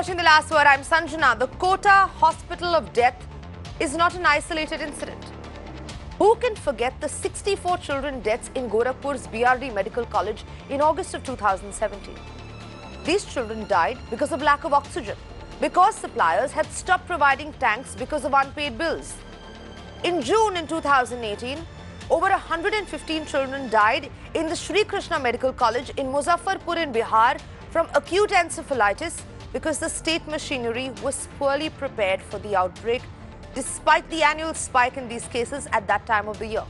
watching The Last Word. I'm Sanjana. The Kota Hospital of Death is not an isolated incident. Who can forget the 64 children deaths in Gorakhpur's BRD Medical College in August of 2017? These children died because of lack of oxygen, because suppliers had stopped providing tanks because of unpaid bills. In June in 2018, over 115 children died in the Sri Krishna Medical College in Muzaffarpur in Bihar from acute encephalitis because the state machinery was poorly prepared for the outbreak despite the annual spike in these cases at that time of the year.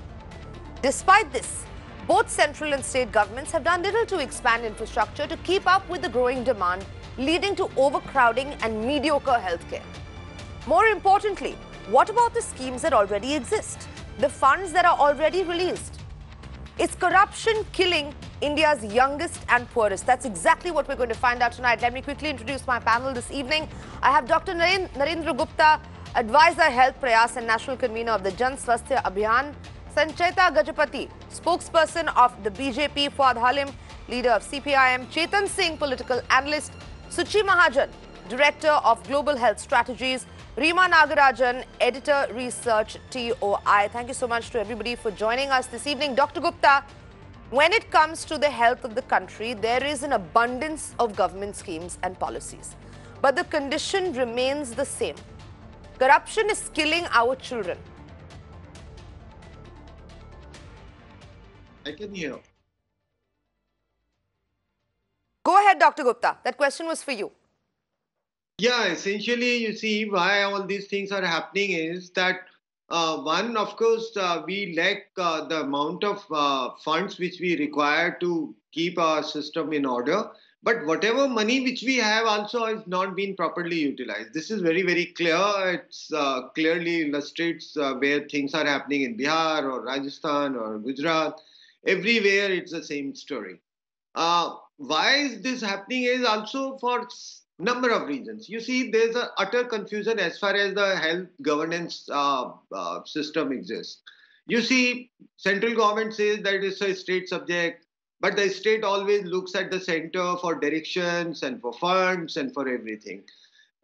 Despite this, both central and state governments have done little to expand infrastructure to keep up with the growing demand, leading to overcrowding and mediocre healthcare. More importantly, what about the schemes that already exist? The funds that are already released? Is corruption killing India's youngest and poorest? That's exactly what we're going to find out tonight. Let me quickly introduce my panel this evening. I have Dr. Naren- Narendra Gupta, Advisor Health Prayas and National Convener of the Jan Swasthya Abhiyan, Sancheta Gajapati, spokesperson of the BJP, Fuad Halim, leader of CPIM, Chetan Singh, political analyst, Suchi Mahajan, Director of Global Health Strategies, Rema Nagarajan, Editor Research TOI. Thank you so much to everybody for joining us this evening. Dr. Gupta, when it comes to the health of the country, there is an abundance of government schemes and policies. But the condition remains the same. Corruption is killing our children. I can hear. Go ahead, Dr. Gupta. That question was for you. Yeah, essentially, you see why all these things are happening is that uh, one, of course, uh, we lack uh, the amount of uh, funds which we require to keep our system in order. But whatever money which we have also has not been properly utilized. This is very, very clear. It uh, clearly illustrates uh, where things are happening in Bihar or Rajasthan or Gujarat. Everywhere, it's the same story. Why is this happening is also for number of reasons. You see, there's a utter confusion as far as the health governance uh, uh, system exists. You see, central government says that it's a state subject, but the state always looks at the center for directions and for funds and for everything.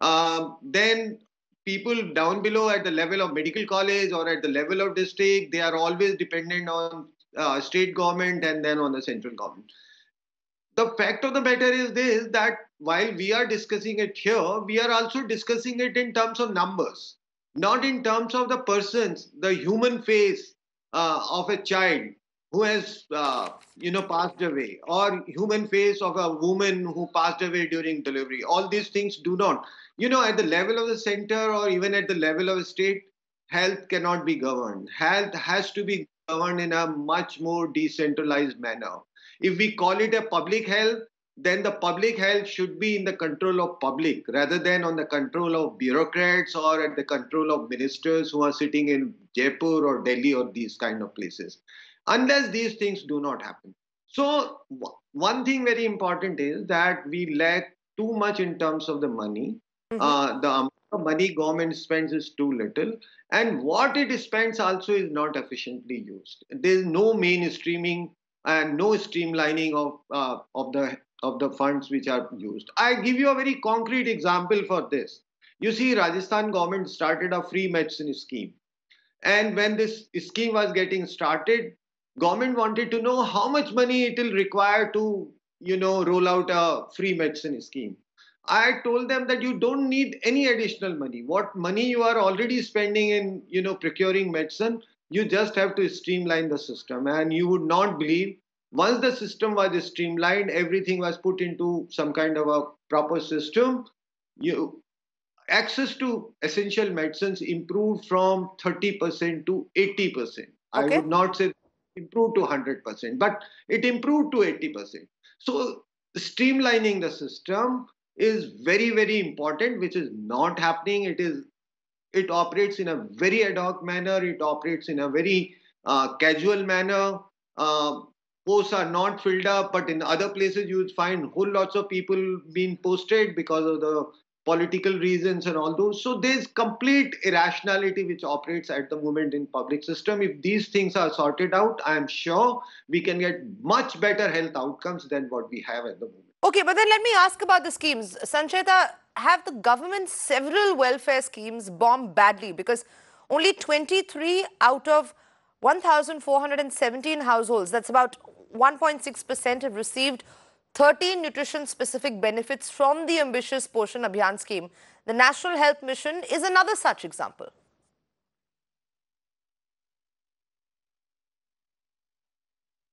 Um, then people down below at the level of medical college or at the level of district, they are always dependent on uh, state government and then on the central government the fact of the matter is this that while we are discussing it here, we are also discussing it in terms of numbers, not in terms of the persons, the human face uh, of a child who has, uh, you know, passed away, or human face of a woman who passed away during delivery. All these things do not, you know, at the level of the center or even at the level of a state, health cannot be governed. Health has to be governed in a much more decentralized manner if we call it a public health then the public health should be in the control of public rather than on the control of bureaucrats or at the control of ministers who are sitting in jaipur or delhi or these kind of places. Unless these things do not happen. So one thing very important is that we lack too much in terms of the money. Mhm. uh, the amount of money government spends is too little. And what it spends also is not efficiently used. There is no mainstreaming and no streamlining of uh, of the of the funds which are used. I give you a very concrete example for this. You see, Rajasthan government started a free medicine scheme, and when this scheme was getting started, government wanted to know how much money it will require to you know roll out a free medicine scheme. I told them that you don't need any additional money. What money you are already spending in you know procuring medicine, you just have to streamline the system and you would not believe once the system was streamlined everything was put into some kind of a proper system. You access to essential medicines improved from 30% to 80% i would not say improved to 100% but it improved to 80% so streamlining the system is very very important which is not happening. It is it operates in a very ad hoc manner. It operates in a very uh, casual manner. Uh, posts are not filled up but in other places you find whole lots of people being posted because of the political reasons and all those. So there's complete irrationality which operates at the moment in public system. If these things are sorted out i am sure we can get much better health outcomes than what we have at the moment. Okay, but then let me ask about the schemes. Sancheta, have the government's several welfare schemes bombed badly? Because only 23 out of 1,417 households, that's about 1.6%, have received 13 nutrition specific benefits from the ambitious Poshan Abhiyan scheme. The National Health Mission is another such example.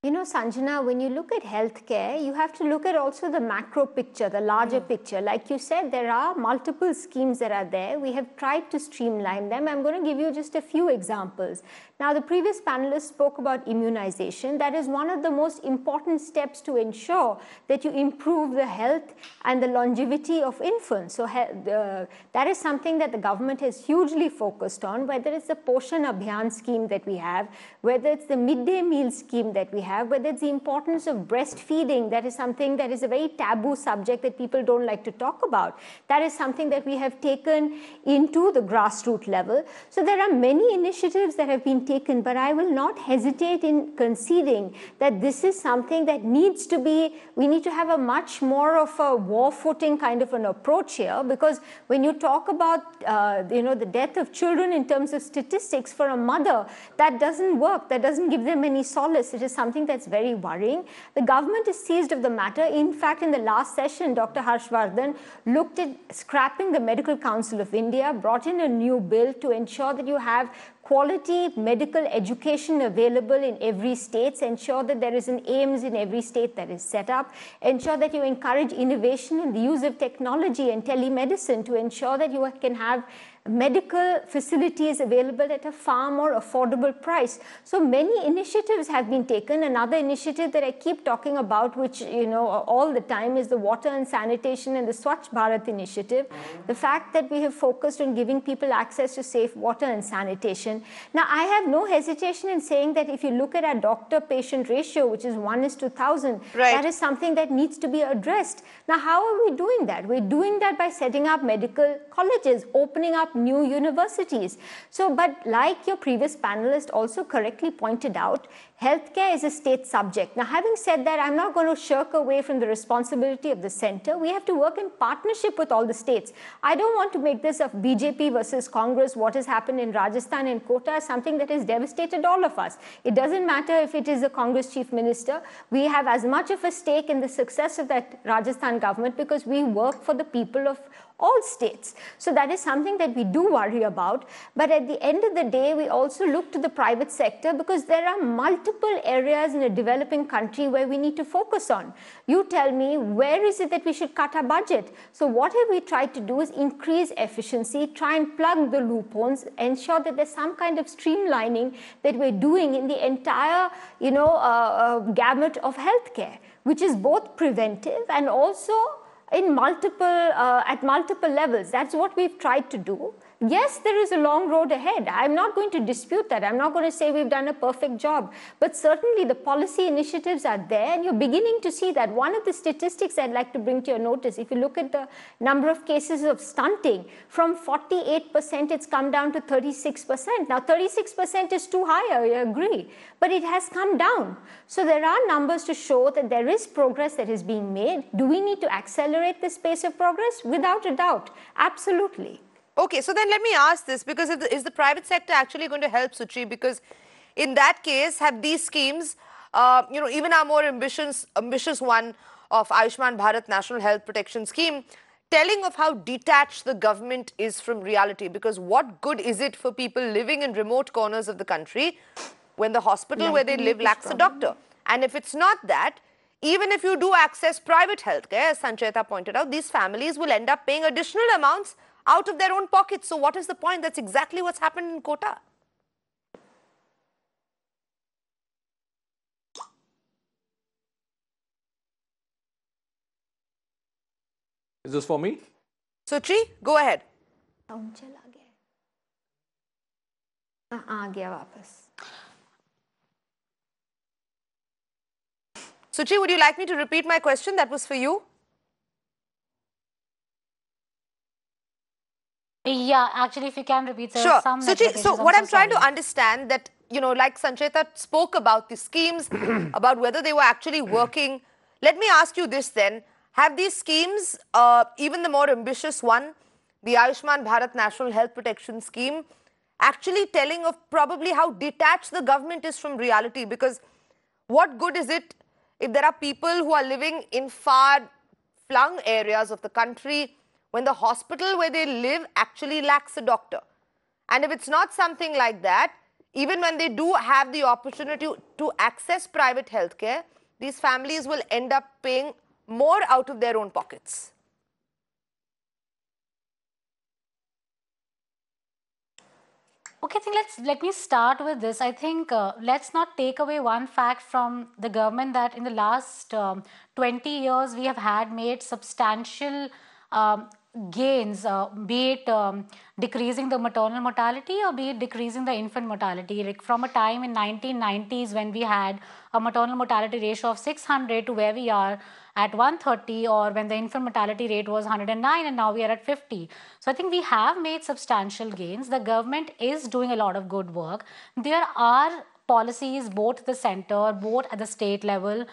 You know, Sanjana, when you look at healthcare, you have to look at also the macro picture, the larger mm. picture. Like you said, there are multiple schemes that are there. We have tried to streamline them. I'm going to give you just a few examples. Now, the previous panelists spoke about immunization. That is one of the most important steps to ensure that you improve the health and the longevity of infants. So, uh, that is something that the government has hugely focused on, whether it's the Poshan Abhiyan scheme that we have, whether it's the midday meal scheme that we have have, whether it's the importance of breastfeeding, that is something that is a very taboo subject that people don't like to talk about. That is something that we have taken into the grassroots level. So there are many initiatives that have been taken, but I will not hesitate in conceding that this is something that needs to be, we need to have a much more of a war footing kind of an approach here because when you talk about, uh, you know, the death of children in terms of statistics for a mother, that doesn't work. That doesn't give them any solace. It is something that's very worrying. The government is seized of the matter. In fact, in the last session, Dr. Harshvardhan looked at scrapping the Medical Council of India, brought in a new bill to ensure that you have quality medical education available in every state, ensure that there is an AIIMS in every state that is set up, ensure that you encourage innovation in the use of technology and telemedicine to ensure that you can have medical facilities available at a far more affordable price. So many initiatives have been taken. Another initiative that I keep talking about, which you know all the time, is the water and sanitation and the Swachh Bharat initiative. The fact that we have focused on giving people access to safe water and sanitation. Now, I have no hesitation in saying that if you look at our doctor-patient ratio, which is one is to thousand, right. that is something that needs to be addressed. Now, how are we doing that? We're doing that by setting up medical colleges, opening up new universities. So, but like your previous panelist also correctly pointed out, healthcare is a state subject. Now, having said that, I'm not going to shirk away from the responsibility of the center. We have to work in partnership with all the states. I don't want to make this of BJP versus Congress, what has happened in Rajasthan and Kota, something that has devastated all of us. It doesn't matter if it is a Congress chief minister. We have as much of a stake in the success of that Rajasthan government because we work for the people of all states. So that is something that we do worry about. But at the end of the day, we also look to the private sector because there are multiple areas in a developing country where we need to focus on. You tell me, where is it that we should cut our budget? So what have we tried to do is increase efficiency, try and plug the loopholes, ensure that there's some kind of streamlining that we're doing in the entire, you know, uh, uh, gamut of healthcare, which is both preventive and also in multiple, uh, at multiple levels. That's what we've tried to do. Yes, there is a long road ahead. I'm not going to dispute that. I'm not going to say we've done a perfect job. But certainly the policy initiatives are there and you're beginning to see that. One of the statistics I'd like to bring to your notice, if you look at the number of cases of stunting, from 48% it's come down to 36%. Now 36% is too high, I agree, but it has come down. So there are numbers to show that there is progress that is being made. Do we need to accelerate this pace of progress? Without a doubt, absolutely. Okay, so then let me ask this because the, is the private sector actually going to help Suchi? Because in that case, have these schemes, uh, you know, even our more ambitious, ambitious one of Ayushman Bharat National Health Protection Scheme, telling of how detached the government is from reality. Because what good is it for people living in remote corners of the country when the hospital where they live lacks a doctor? And if it's not that, even if you do access private healthcare, as Sancheta pointed out, these families will end up paying additional amounts out of their own pockets. So what is the point? That's exactly what's happened in Kota. Is this for me? Suchi, go ahead. Suchi, would you like me to repeat my question? That was for you. Yeah, actually, if you can repeat, sure. Some so, so what I'm trying to understand that, you know, like Sancheta spoke about the schemes, about whether they were actually working. Let me ask you this then. have these schemes, uh, even the more ambitious one, the Ayushman Bharat National Health Protection Scheme, actually telling of probably how detached the government is from reality? Because what good is it if there are people who are living in far flung areas of the country when the hospital where they live actually lacks a doctor? And if it's not something like that, even when they do have the opportunity to, access private healthcare, these families will end up paying more out of their own pockets. Okay, I think let's let me start with this. I think uh, let's not take away one fact from the government that in the last um, 20 years we have had made substantial um, gains, uh, be it um, decreasing the maternal mortality or be it decreasing the infant mortality. Like from a time in 1990s when we had a maternal mortality ratio of 600 to where we are at 130 or when the infant mortality rate was 109 and now we are at 50. So I think we have made substantial gains. The government is doing a lot of good work. There are policies both at the center, both at the state level.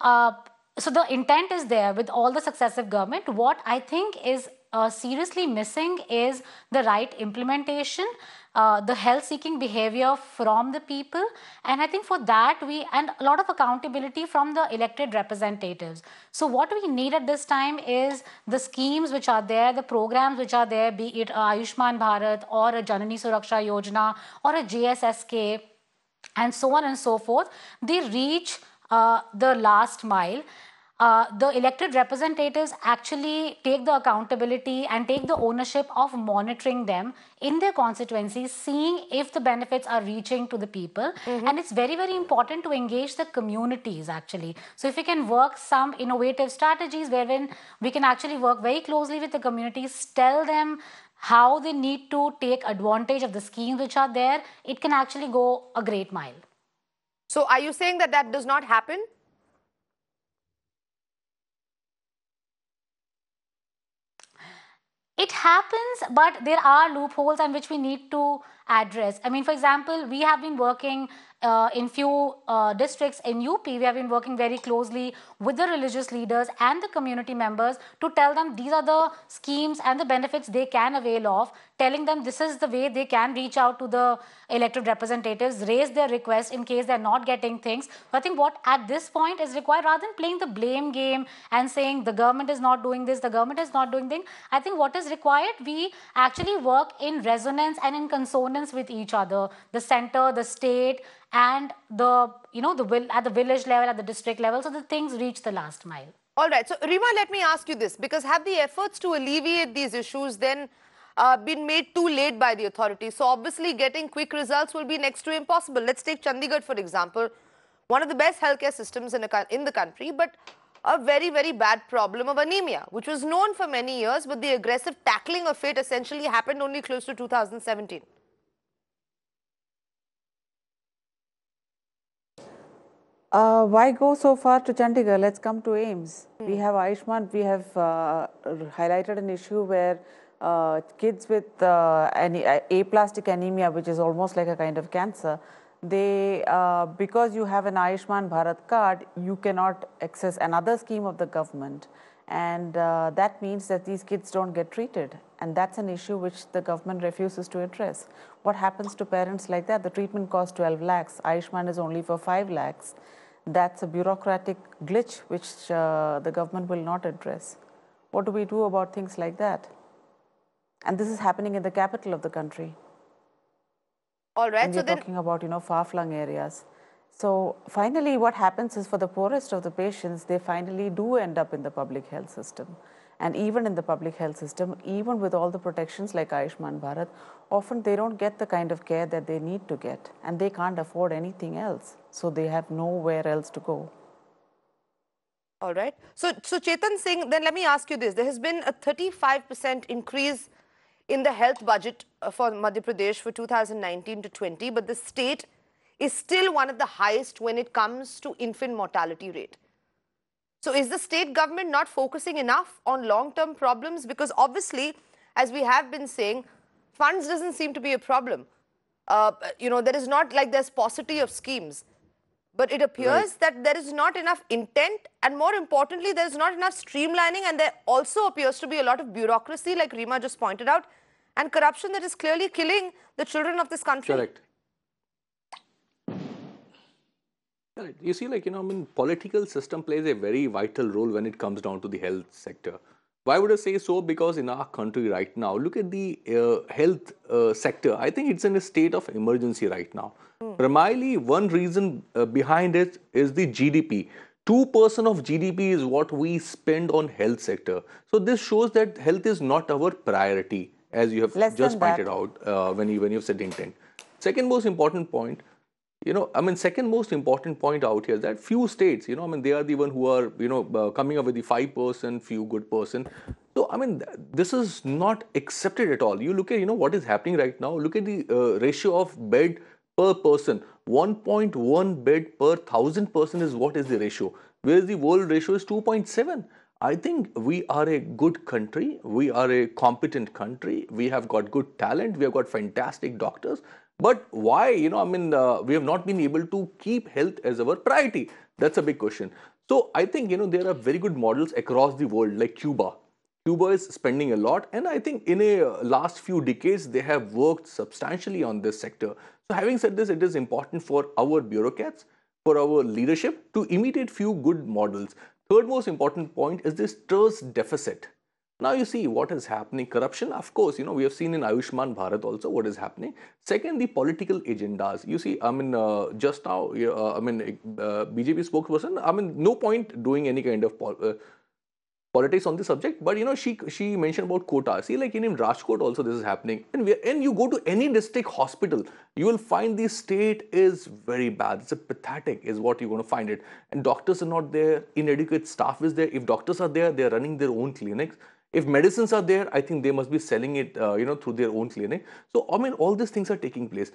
Uh, so the intent is there with all the successive government. What I think is uh, seriously missing is the right implementation, uh, the health seeking behavior from the people. And I think for that, we, and a lot of accountability from the elected representatives. So, what we need at this time is the schemes which are there, the programs which are there, be it Ayushman Bharat or a Janani Suraksha Yojana or a JSSK and so on and so forth, they reach uh, the last mile uh, the elected representatives actually take the accountability and take the ownership of monitoring them in their constituencies, seeing if the benefits are reaching to the people. Mm-hmm. And it's very, very important to engage the communities actually. So, if we can work some innovative strategies wherein we can actually work very closely with the communities, tell them how they need to take advantage of the schemes which are there, it can actually go a great mile. So, are you saying that that does not happen? It happens but there are loopholes and which we need to address i mean for example we have been working uh, in few uh, districts in up we have been working very closely with the religious leaders and the community members to tell them these are the schemes and the benefits they can avail of telling them this is the way they can reach out to the elected representatives, raise their request in case they're not getting things. I think what at this point is required, rather than playing the blame game and saying the government is not doing this, the government is not doing things, I think what is required, we actually work in resonance and in consonance with each other, the center, the state, and the, you know, the will at the village level, at the district level, so the things reach the last mile. All right. So, Rema, let me ask you this, because have the efforts to alleviate these issues then uh, been made too late by the authorities. So obviously getting quick results will be next to impossible. Let's take Chandigarh for example, one of the best healthcare systems in, a, in the country, but a very, very bad problem of anemia, which was known for many years, but the aggressive tackling of it essentially happened only close to 2017. Uh, why go so far to Chandigarh? Let's come to AIIMS. Hmm. We have Ayushman. we have uh, highlighted an issue where uh, kids with uh, any, uh, aplastic anemia, which is almost like a kind of cancer, they, uh, because you have an Ayushman Bharat card, you cannot access another scheme of the government. And uh, that means that these kids don't get treated. And that's an issue which the government refuses to address. What happens to parents like that? The treatment costs 12 lakhs. Ayushman is only for 5 lakhs. That's a bureaucratic glitch which uh, the government will not address. What do we do about things like that? And this is happening in the capital of the country. All right. And we're so talking about, you know, far-flung areas. So finally, what happens is for the poorest of the patients, they finally do end up in the public health system. And even in the public health system, even with all the protections like Ayushman Bharat, often they don't get the kind of care that they need to get. And they can't afford anything else. So they have nowhere else to go. All right. So, so Chetan Singh, then let me ask you this. There has been a 35% increase in the health budget uh, for Madhya Pradesh for 2019 to 20, but the state is still one of the highest when it comes to infant mortality rate. So is the state government not focusing enough on long-term problems? Because obviously, as we have been saying, funds doesn't seem to be a problem. Uh, you know, there is not like there's paucity of schemes. But it appears that there is not enough intent, and more importantly, there is not enough streamlining, and there also appears to be a lot of bureaucracy, like Rema just pointed out, and corruption that is clearly killing the children of this country. Correct. Correct. You see, like, you know, I mean, political system plays a very vital role when it comes down to the health sector. Why would I say so? Because in our country right now, look at the uh, health uh, sector. I think it's in a state of emergency right now. Primarily, one reason uh, behind it is the GDP. 2% of GDP is what we spend on health sector. So this shows that health is not our priority, as you have Less just pointed out uh, when you when you've said intent. Second most important point, you know, I mean, second most important point out here is that few states, you know, I mean, they are the one who are, you know, uh, coming up with the five percent, few good person. So, I mean, th- this is not accepted at all. You look at, you know, what is happening right now. Look at the uh, ratio of bed per person. 1.1 bed per thousand person is what is the ratio. Whereas the world ratio is 2.7. I think we are a good country. We are a competent country. We have got good talent. We have got fantastic doctors. But why, you know, I mean, uh, we have not been able to keep health as our priority. That's a big question. So I think, you know, there are very good models across the world, like Cuba. Cuba is spending a lot, and I think in a uh, last few decades they have worked substantially on this sector. So, having said this, it is important for our bureaucrats, for our leadership to imitate few good models. Third most important point is this trust deficit. Now you see what is happening. Corruption, of course, you know we have seen in Ayushman Bharat also what is happening. Second, the political agendas. You see, I mean, uh, just now, uh, I mean, uh, BJP spokesperson. I mean, no point doing any kind of pol- uh, politics on the subject, but you know, she she mentioned about Kota. See, like in, in Rajkot also this is happening. And we, and you go to any district hospital, you will find the state is very bad. It's a pathetic, is what you're going to find it. And doctors are not there. Inadequate staff is there. If doctors are there, they are running their own clinics. If medicines are there, I think they must be selling it, uh, you know, through their own clinic. So I mean, all these things are taking place.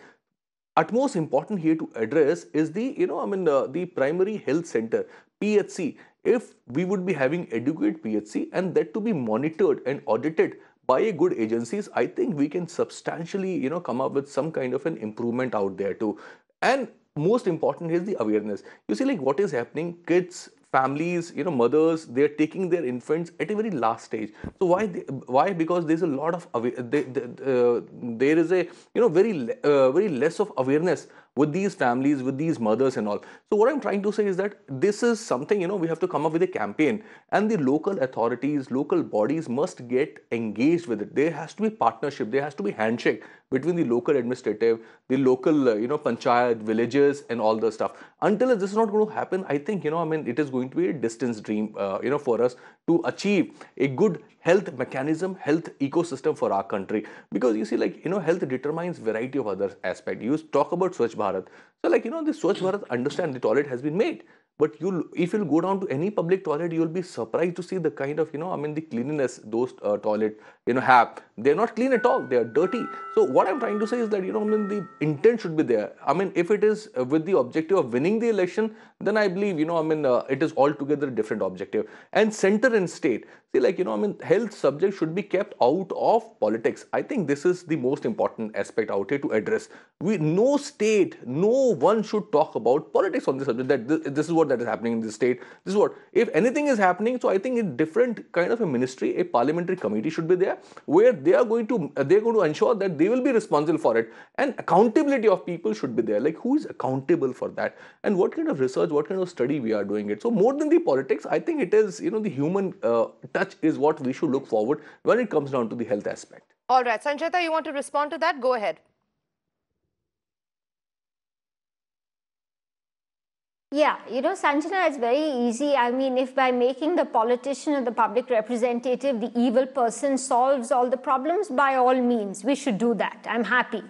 Utmost important here to address is the you know i mean uh, the primary health center phc if we would be having adequate phc and that to be monitored and audited by a good agencies i think we can substantially you know come up with some kind of an improvement out there too. And most important is the awareness. You see like what is happening? Kids families you know mothers they're taking their infants at a very last stage. So why they, why? Because there's a lot of they, they, uh, there is a you know very uh, very less of awareness with these families with these mothers and all. So what i'm trying to say is that this is something you know we have to come up with a campaign. And the local authorities local bodies must get engaged with it. There has to be partnership. There has to be handshake between the local administrative the local uh, you know panchayat villages and all the stuff. Until this is not going to happen i think you know i mean it is going to be a distance dream uh, you know for us to achieve a good health mechanism health ecosystem for our country. Because you see like you know health determines variety of other aspects. you talk about swachh bharat. So like you know the swachh bharat understand the toilet has been made but you if you'll go down to any public toilet you'll be surprised to see the kind of you know i mean the cleanliness those uh, toilet you know have. They're not clean at all. They are dirty. So what i'm trying to say is that you know i mean the intent should be there. I mean if it is uh, with the objective of winning the election then i believe you know i mean uh, it is altogether a different objective. And center and state. See like you know i mean health subject should be kept out of politics. I think this is the most important aspect out here to address. We no state no one should talk about politics on this subject. That this, this is what that is happening in this state. This is what if anything is happening so i think a different kind of a ministry a parliamentary committee should be there where they are going to uh, they're going to ensure that they will be responsible for it and accountability of people should be there. Like who is accountable for that? And what kind of research what kind of study we are doing it? So more than the politics i think it is you know the human uh, touch is what we should look forward when it comes down to the health aspect. All right, Sancheta, you want to respond to that? Go ahead. Yeah, you know, Sanjana, it's very easy. I mean, if by making the politician or the public representative the evil person solves all the problems, by all means, we should do that. I'm happy.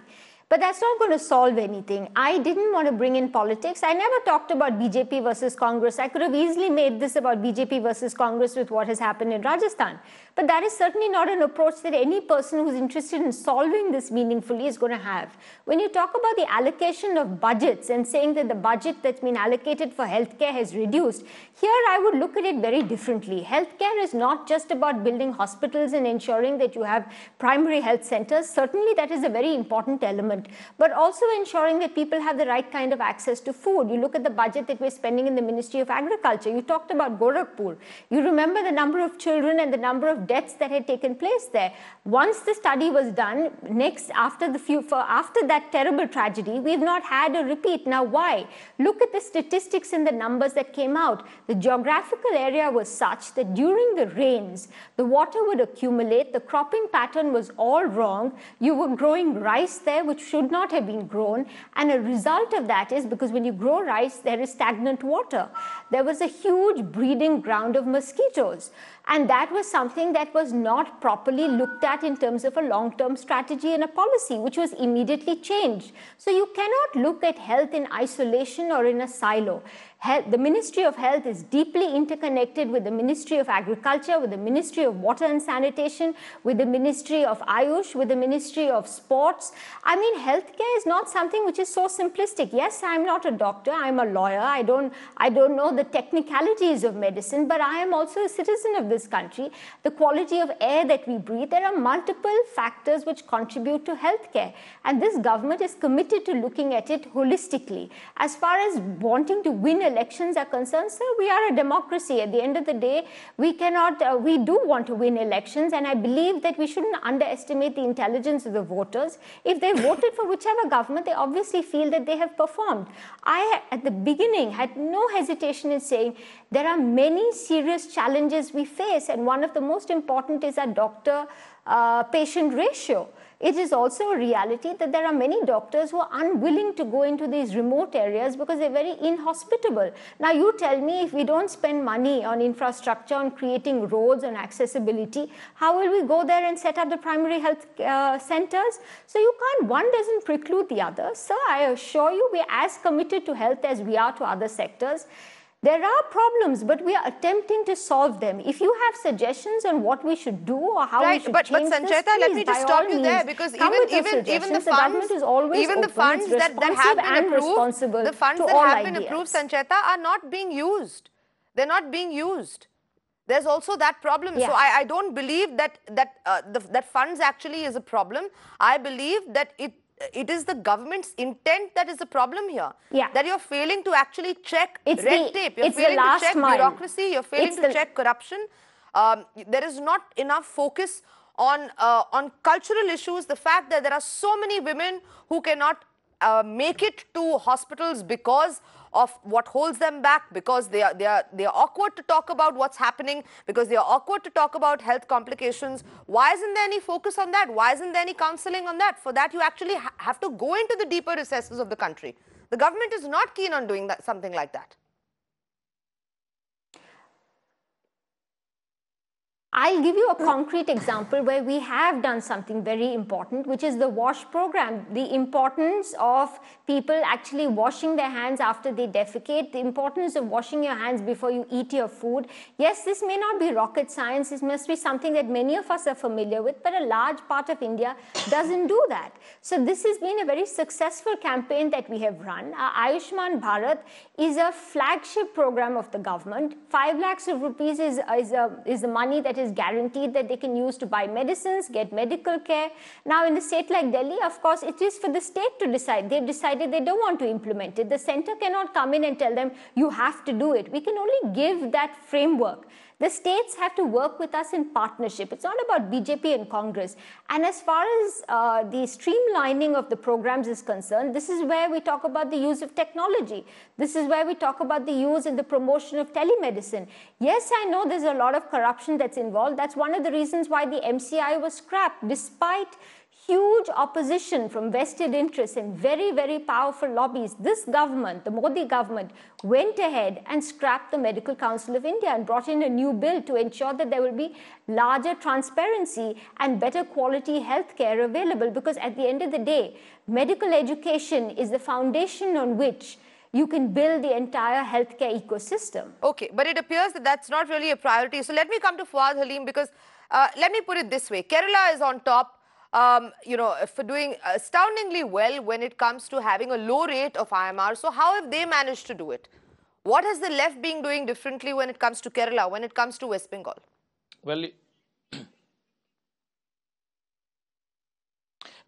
But that's not going to solve anything. I didn't want to bring in politics. I never talked about BJP versus Congress. I could have easily made this about BJP versus Congress with what has happened in Rajasthan. But that is certainly not an approach that any person who's interested in solving this meaningfully is going to have. When you talk about the allocation of budgets and saying that the budget that's been allocated for healthcare has reduced, here I would look at it very differently. Healthcare is not just about building hospitals and ensuring that you have primary health centers. Certainly, that is a very important element. but also ensuring that people have the right kind of access to food. You look at the budget that we're spending in the Ministry of Agriculture. You talked about Gorakhpur. You remember the number of children and the number of deaths that had taken place there. Once the study was done, next after the few after that terrible tragedy, we've not had a repeat. Now, why? Look at the statistics and the numbers that came out. The geographical area was such that during the rains, the water would accumulate. The cropping pattern was all wrong. You were growing rice there, which should not have been grown. And a result of that is because when you grow rice, there is stagnant water. There was a huge breeding ground of mosquitoes. And that was something that was not properly looked at in terms of a long term strategy and a policy, which was immediately changed. So you cannot look at health in isolation or in a silo. Health, the Ministry of Health is deeply interconnected with the Ministry of Agriculture, with the Ministry of Water and Sanitation, with the Ministry of Ayush, with the Ministry of Sports. I mean, healthcare is not something which is so simplistic. Yes, I'm not a doctor, I'm a lawyer. I don't, I don't know the technicalities of medicine, but I am also a citizen of this country. The quality of air that we breathe, there are multiple factors which contribute to healthcare. And this government is committed to looking at it holistically. As far as wanting to win elections are concerned, sir, we are a democracy. At the end of the day, we cannot, uh, we do want to win elections, and I believe that we shouldn't underestimate the intelligence of the voters. If they voted for whichever government, they obviously feel that they have performed. I, at the beginning, had no hesitation in saying there are many serious challenges we face, and one of the most important is our doctor uh, patient ratio. It is also a reality that there are many doctors who are unwilling to go into these remote areas because they're very inhospitable. Now, you tell me if we don't spend money on infrastructure, on creating roads, on accessibility, how will we go there and set up the primary health uh, centers? So, you can't, one doesn't preclude the other. So, I assure you, we're as committed to health as we are to other sectors. There are problems, but we are attempting to solve them. If you have suggestions on what we should do or how right, we should but, change but this, Sancheta, let please, me just stop you there because even even even the. The funds, government is always even the funds that, that have been approved, the funds that have been ideas. approved, Sancheta, are not being used. They're not being used. There's also that problem. So I, I don't believe that that uh, the, that funds actually is a problem. I believe that it it is the government's intent that is the problem here. Yeah. That you're failing to actually check It's red the- tape. You're failing to check mile. bureaucracy. You're failing It's to the- check corruption. Um, there is not enough focus on uh, on cultural issues. The fact that there are so many women who cannot uh, make it to hospitals because of what holds them back, because they are they are they are awkward to talk about what's happening, because they are awkward to talk about health complications. Why isn't there any focus on that? Why isn't there any counselling on that? For that, you actually ha have to go into the deeper recesses of the country. The government is not keen on doing that something like that. I'll give you a concrete example where we have done something very important, which is the WASH program. The importance of people actually washing their hands after they defecate, the importance of washing your hands before you eat your food. Yes, this may not be rocket science, this must be something that many of us are familiar with, but a large part of India doesn't do that. So, this has been a very successful campaign that we have run. Our Ayushman Bharat is a flagship program of the government. 5 lakhs of rupees is, is, a, is the money that is guaranteed that they can use to buy medicines, get medical care. Now, in a state like Delhi, of course, it is for the state to decide. They've decided they don't want to implement it. The center cannot come in and tell them, you have to do it. We can only give that framework. The states have to work with us in partnership. It's not about BJP and Congress. And as far as uh, the streamlining of the programs is concerned, this is where we talk about the use of technology. This is where we talk about the use and the promotion of telemedicine. Yes, I know there's a lot of corruption that's involved. That's one of the reasons why the MCI was scrapped, despite huge opposition from vested interests and very, very powerful lobbies. This government, the Modi government, went ahead and scrapped the Medical Council of India and brought in a new bill to ensure that there will be larger transparency and better quality healthcare available. Because at the end of the day, medical education is the foundation on which you can build the entire healthcare ecosystem. Okay, but it appears that that's not really a priority. So let me come to Fuad Halim because uh, let me put it this way Kerala is on top. Um, you know, for doing astoundingly well when it comes to having a low rate of IMR. So, how have they managed to do it? What has the left been doing differently when it comes to Kerala, when it comes to West Bengal? Well,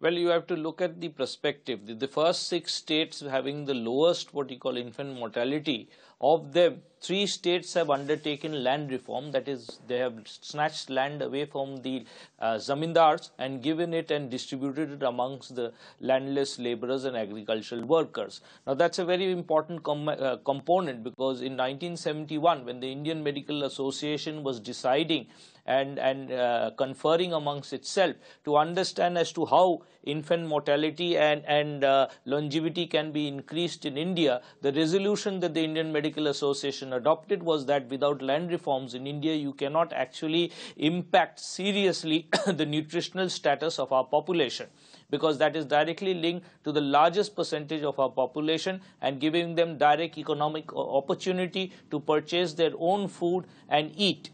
Well, you have to look at the perspective. The, the first six states having the lowest what you call infant mortality, of them, three states have undertaken land reform. That is, they have snatched land away from the uh, zamindars and given it and distributed it amongst the landless laborers and agricultural workers. Now, that's a very important com uh, component because in 1971, when the Indian Medical Association was deciding and, and uh, conferring amongst itself to understand as to how infant mortality and, and uh, longevity can be increased in India, the resolution that the Indian Medical Association adopted was that without land reforms in India, you cannot actually impact seriously the nutritional status of our population because that is directly linked to the largest percentage of our population and giving them direct economic opportunity to purchase their own food and eat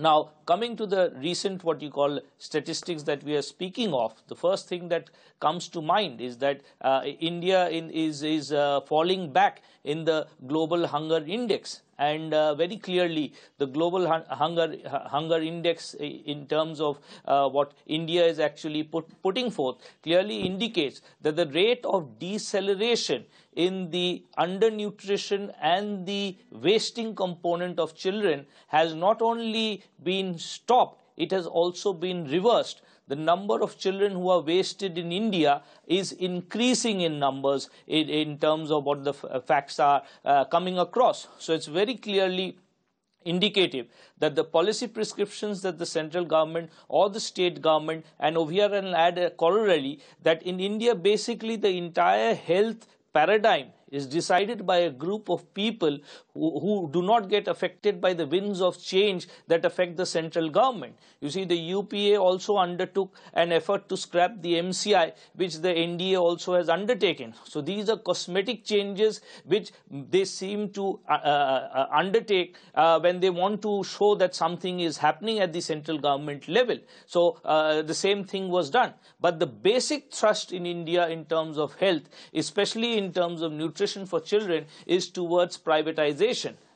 now, coming to the recent what you call statistics that we are speaking of, the first thing that comes to mind is that uh, India in, is, is uh, falling back in the global hunger index and uh, very clearly the global hunger hunger index in terms of uh, what India is actually put, putting forth clearly indicates that the rate of deceleration in the undernutrition and the wasting component of children has not only been stopped it has also been reversed the number of children who are wasted in India is increasing in numbers in, in terms of what the facts are uh, coming across. So it's very clearly indicative that the policy prescriptions that the central government or the state government and over here and add a corollary that in India basically the entire health paradigm is decided by a group of people who, do not get affected by the winds of change that affect the central government. You see, the UPA also undertook an effort to scrap the MCI, which the NDA also has undertaken. So these are cosmetic changes which they seem to uh, uh, uh undertake uh, when they want to show that something is happening at the central government level. So uh, the same thing was done. But the basic thrust in India in terms of health, especially in terms of nutrition for children is towards privatization.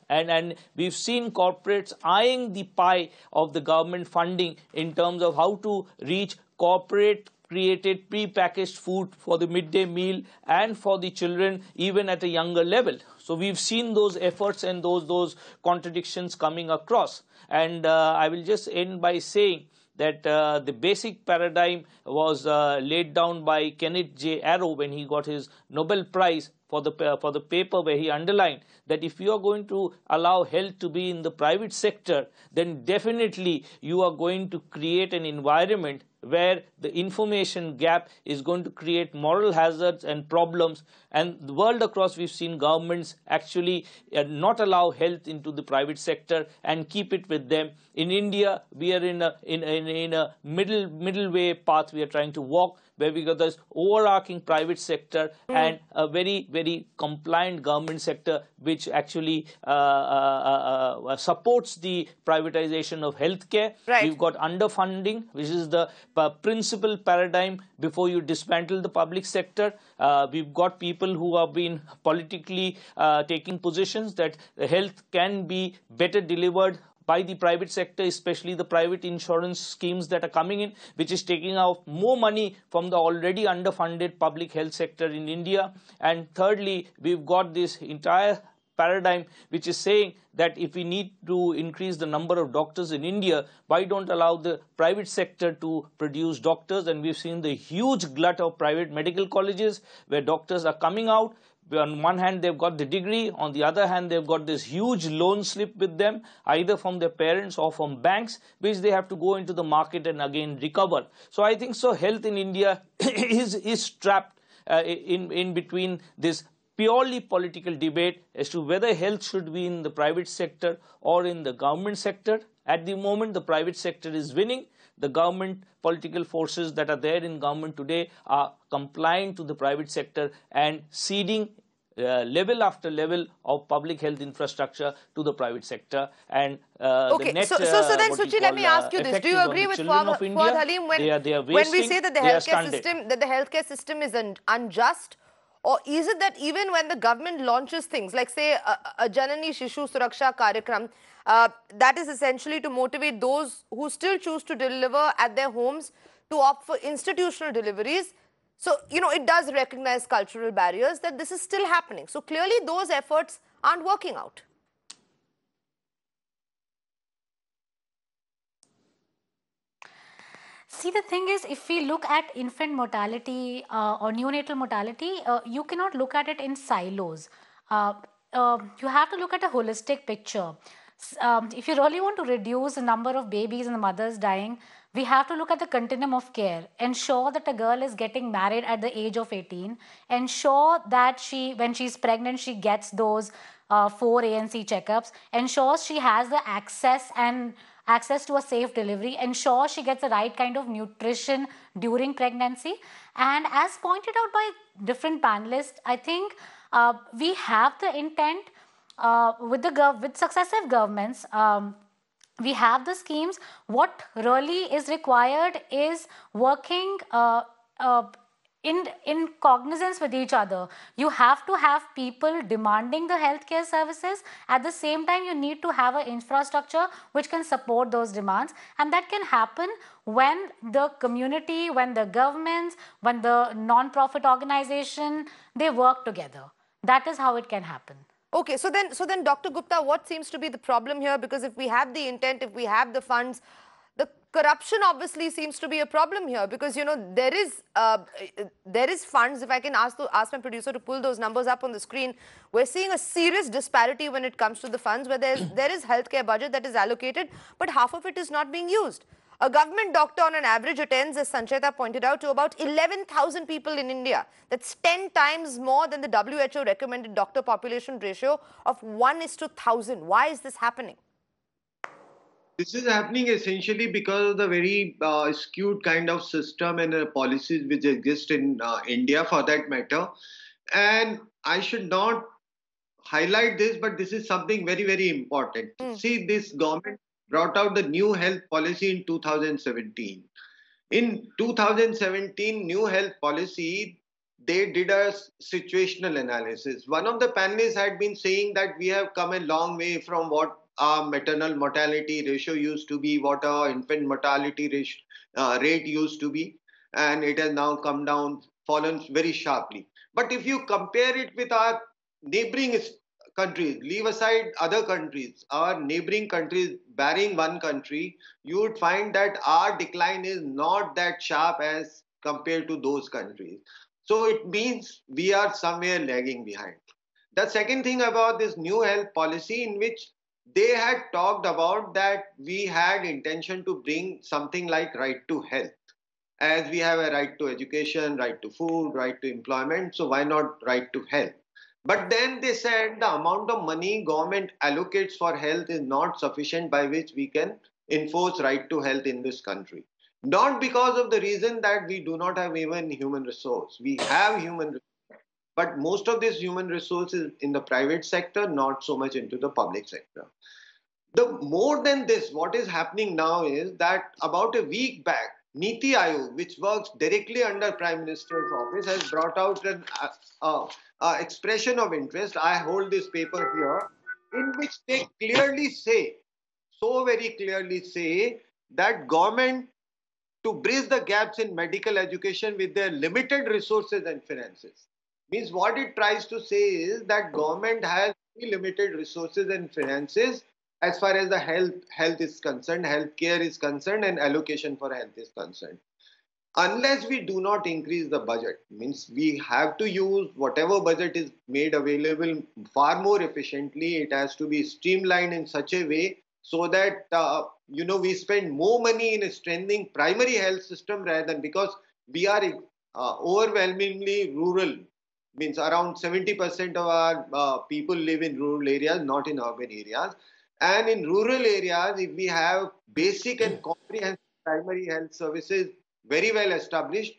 And, and we've seen corporates eyeing the pie of the government funding in terms of how to reach corporate created pre-packaged food for the midday meal and for the children even at a younger level. So we've seen those efforts and those, those contradictions coming across. And uh, I will just end by saying that uh, the basic paradigm was uh, laid down by Kenneth J. Arrow when he got his Nobel Prize for the for the paper where he underlined that if you are going to allow health to be in the private sector then definitely you are going to create an environment where the information gap is going to create moral hazards and problems. And the world across we've seen governments actually uh, not allow health into the private sector and keep it with them. In india we are in a in, in, in a middle middle way path we are trying to walk where we got this overarching private sector mm. and a very very compliant government sector which actually uh, uh, uh, uh supports the privatization of healthcare right. we've got underfunding which is the principal paradigm before you dismantle the public sector. Uh, we've got people who have been politically uh, taking positions that health can be better delivered by the private sector, especially the private insurance schemes that are coming in, which is taking out more money from the already underfunded public health sector in India. And thirdly, we've got this entire paradigm which is saying that if we need to increase the number of doctors in India, why don't allow the private sector to produce doctors? And we've seen the huge glut of private medical colleges where doctors are coming out. On one hand, they've got the degree. On the other hand, they've got this huge loan slip with them, either from their parents or from banks, which they have to go into the market and again recover. So I think so health in India is, is trapped uh, in, in between this purely political debate as to whether health should be in the private sector or in the government sector. At the moment, the private sector is winning. The government political forces that are there in government today are complying to the private sector and ceding uh, level after level of public health infrastructure to the private sector. And uh, okay net, so, so, so uh, then Suchi let me ask you this. Do you agree with Fuad Halim when, they are, they are wasting, when we say that the healthcare system that the healthcare system is un unjust or is it that even when the government launches things, like say a, a Janani Shishu Suraksha Karyakram, uh, that is essentially to motivate those who still choose to deliver at their homes to opt for institutional deliveries. So, you know, it does recognize cultural barriers that this is still happening. So, clearly, those efforts aren't working out. See, the thing is, if we look at infant mortality uh, or neonatal mortality, uh, you cannot look at it in silos. Uh, uh you have to look at a holistic picture. Um, if you really want to reduce the number of babies and the mothers dying, we have to look at the continuum of care. Ensure that a girl is getting married at the age of 18. Ensure that she, when she's pregnant, she gets those uh, four ANC checkups. Ensure she has the access and access to a safe delivery, ensure she gets the right kind of nutrition during pregnancy. And as pointed out by different panelists, I think uh, we have the intent uh, with the gov- with successive governments. Um, we have the schemes. What really is required is working uh, uh in in cognizance with each other you have to have people demanding the healthcare services at the same time you need to have an infrastructure which can support those demands and that can happen when the community when the governments when the non-profit organization they work together that is how it can happen Okay, so then, so then, Dr. Gupta, what seems to be the problem here? Because if we have the intent, if we have the funds, the corruption obviously seems to be a problem here because you know there is uh, there is funds if i can ask to ask my producer to pull those numbers up on the screen we're seeing a serious disparity when it comes to the funds where there's there is healthcare budget that is allocated but half of it is not being used a government doctor on an average attends, as Sancheta pointed out, to about 11,000 people in India. That's 10 times more than the WHO recommended doctor population ratio of 1 is to 1,000. Why is this happening? This is happening essentially because of the very uh, skewed kind of system and uh, policies which exist in uh, India for that matter. And I should not highlight this, but this is something very, very important. Mm. See, this government brought out the new health policy in 2017. In 2017, new health policy, they did a situational analysis. One of the panelists had been saying that we have come a long way from what our maternal mortality ratio used to be, what our infant mortality uh, rate used to be, and it has now come down, fallen very sharply. But if you compare it with our neighboring countries, leave aside other countries, our neighboring countries, barring one country, you would find that our decline is not that sharp as compared to those countries. So it means we are somewhere lagging behind. The second thing about this new health policy, in which they had talked about that we had intention to bring something like right to health as we have a right to education right to food right to employment so why not right to health? But then they said the amount of money government allocates for health is not sufficient by which we can enforce right to health in this country. Not because of the reason that we do not have even human resource. We have human but most of this human resources in the private sector, not so much into the public sector. The more than this, what is happening now is that about a week back, Niti Aayog, which works directly under Prime Minister's office, has brought out an uh, uh, uh, expression of interest. I hold this paper here, in which they clearly say, so very clearly say, that government to bridge the gaps in medical education with their limited resources and finances means what it tries to say is that government has limited resources and finances as far as the health health is concerned healthcare is concerned and allocation for health is concerned. Unless we do not increase the budget means we have to use whatever budget is made available far more efficiently. It has to be streamlined in such a way so that uh, you know we spend more money in strengthening primary health system rather than because we are uh, overwhelmingly rural means around 70% of our uh, people live in rural areas, not in urban areas. And in rural areas, if we have basic and comprehensive primary health services very well established,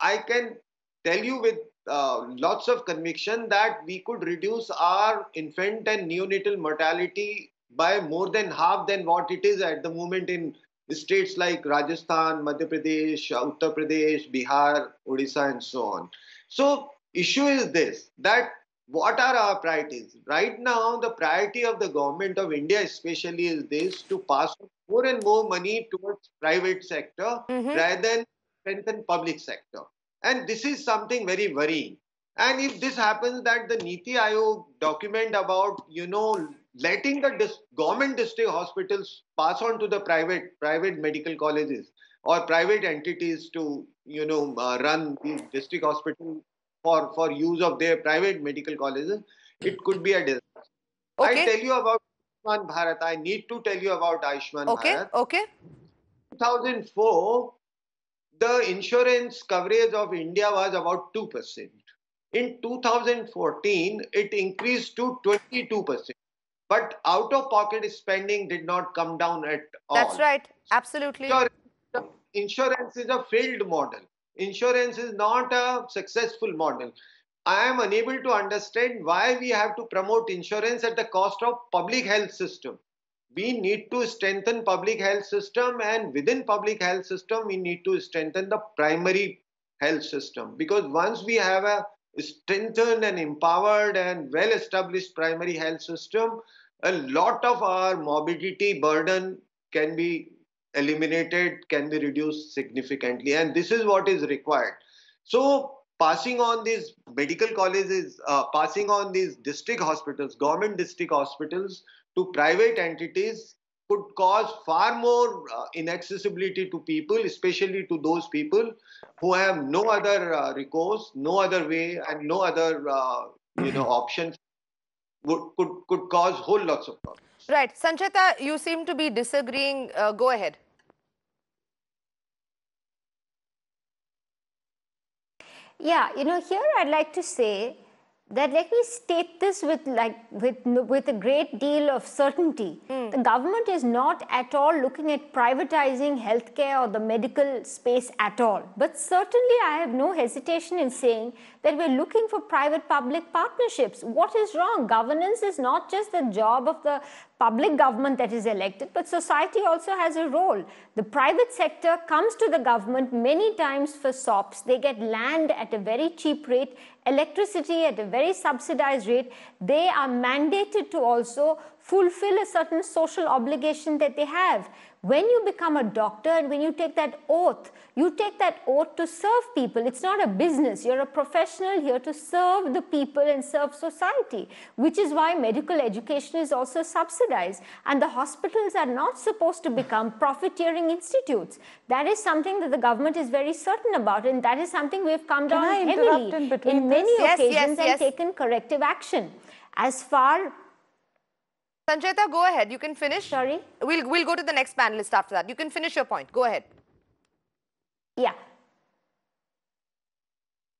I can tell you with uh, lots of conviction that we could reduce our infant and neonatal mortality by more than half than what it is at the moment in states like Rajasthan, Madhya Pradesh, Uttar Pradesh, Bihar, Odisha, and so on. So issue is this that what are our priorities right now the priority of the government of india especially is this to pass more and more money towards private sector mm-hmm. rather than strengthen public sector. And this is something very worrying. And if this happens that the Niti Aayog document about, you know, letting the dis- government district hospitals pass on to the private private medical colleges or private entities to, you know, uh, run these district hospitals for, for use of their private medical colleges, it could be a disaster. Okay. I tell you about Ayushman Bharat. I need to tell you about Ayushman Okay, Bharat. okay. 2004, the insurance coverage of India was about 2%. In 2014, it increased to 22%. But out of pocket spending did not come down at all. That's right. Absolutely. Insurance- Insurance is a failed model. Insurance is not a successful model. I am unable to understand why we have to promote insurance at the cost of public health system. We need to strengthen public health system and within public health system we need to strengthen the primary health system because once we have a strengthened and empowered and well established primary health system a lot of our morbidity burden can be eliminated can be reduced significantly and this is what is required so passing on these medical colleges uh, passing on these district hospitals government district hospitals to private entities could cause far more uh, inaccessibility to people especially to those people who have no other uh, recourse no other way and no other uh, you know option would, could could cause whole lots of problems Right. Sancheta, you seem to be disagreeing. Uh, go ahead. Yeah, you know, here I'd like to say that let me state this with like with with a great deal of certainty. Hmm. The government is not at all looking at privatizing healthcare or the medical space at all. But certainly I have no hesitation in saying that we're looking for private public partnerships. What is wrong? Governance is not just the job of the public government that is elected, but society also has a role. The private sector comes to the government many times for SOPs. They get land at a very cheap rate, electricity at a very subsidized rate. They are mandated to also fulfill a certain social obligation that they have. When you become a doctor and when you take that oath, you take that oath to serve people. It's not a business. You're a professional here to serve the people and serve society, which is why medical education is also subsidized. And the hospitals are not supposed to become profiteering institutes. That is something that the government is very certain about, and that is something we've come down heavily interrupt in in many this? Yes, yes, occasions yes. and taken corrective action. As far Sancheta, go ahead. You can finish. Sorry? We'll, we'll go to the next panelist after that. You can finish your point. Go ahead. Yeah.